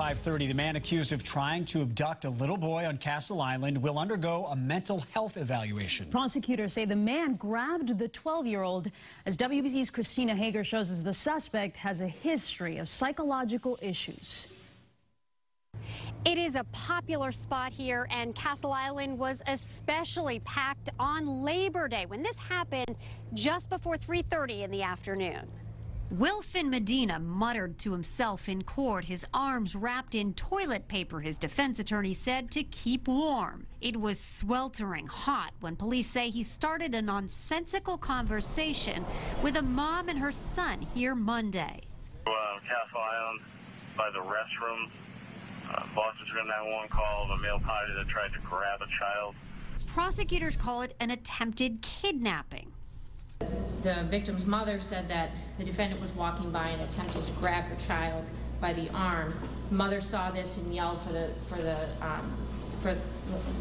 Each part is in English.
5:30, the man accused of trying to abduct a little boy on Castle Island will undergo a mental health evaluation. Prosecutors say the man grabbed the 12-year-old. As WBZ's Christina Hager shows us, the suspect has a history of psychological issues. It is a popular spot here, and Castle Island was especially packed on Labor Day when this happened just before 3.30 in the afternoon. Wilfin Medina muttered to himself in court, his arms wrapped in toilet paper, his defense attorney said, to keep warm. It was sweltering hot when police say he started a nonsensical conversation with a mom and her son here Monday. Castle Island by the restroom. Uh, Boston 911 called a male party that tried to grab a child. Prosecutors call it an attempted kidnapping. The victim's mother said that the defendant was walking by and attempted to grab her child by the arm. Mother saw this and yelled for the for the um, for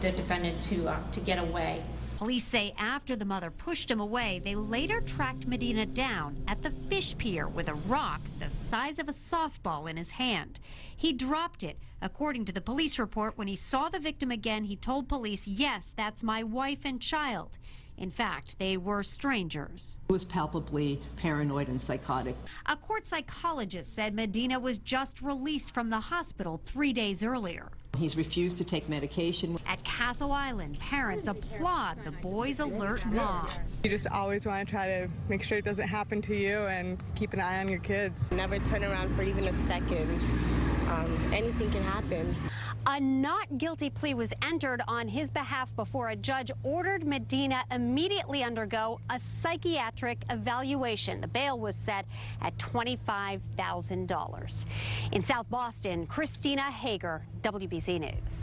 the defendant to uh, to get away. Police say after the mother pushed him away, they later tracked Medina down at the fish pier with a rock the size of a softball in his hand. He dropped it. According to the police report, when he saw the victim again, he told police, Yes, that's my wife and child. In fact, they were strangers. He was palpably paranoid and psychotic. A court psychologist said Medina was just released from the hospital three days earlier. He's refused to take medication. At Castle Island, parents applaud the boy's alert mom. You just always want to try to make sure it doesn't happen to you and keep an eye on your kids. Never turn around for even a second. Um, anything can happen. A not guilty plea was entered on his behalf before a judge ordered Medina immediately undergo a psychiatric evaluation. The bail was set at $25,000. In South Boston, Christina Hager, WBZ News.